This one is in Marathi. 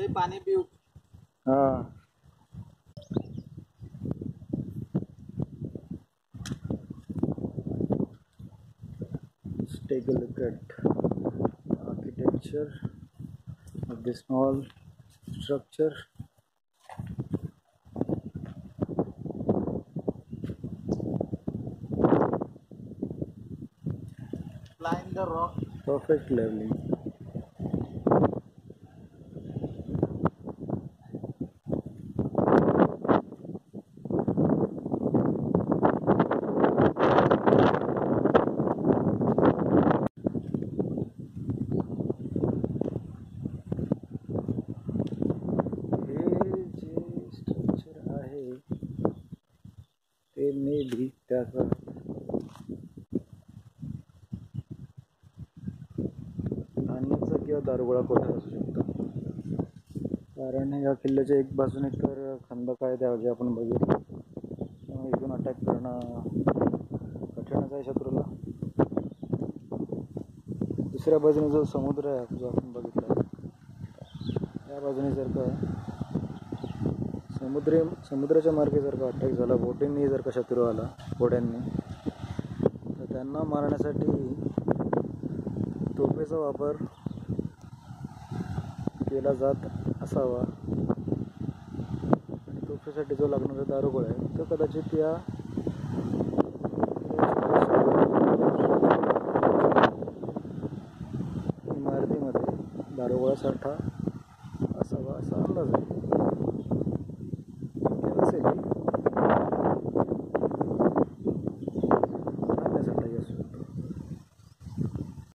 लय पाणी पिऊ हा take a look at architecture of this small structure. line the rock Perfect leveling. ते मे त्याचा धान्याचा किंवा दारुगोळा कोठा असू शकतो? कारण या किल्ल्याच्या एक बाजूने तर खंदक आहे त्या जे आपण बघितलं. त्यामुळे इथून अटॅक करणं कठीणच आहे शत्रूला. दुसऱ्या बाजूने जो समुद्र आहे जो आपण बघितला. त्या बाजूने जर का समुद्री समुद्राच्या मार्गे जर का अटॅक झाला बोटींनी जर का शत्रू आला घोड्यांनी तर त्यांना मारण्यासाठी तोफेचा वापर केला जात असावा. आणि तोफेसाठी जो लागणारा दारुगोळा आहे तो कदाचित या इमारतीमध्ये दारुगोळा साठा असावा असा अंदाज आहे.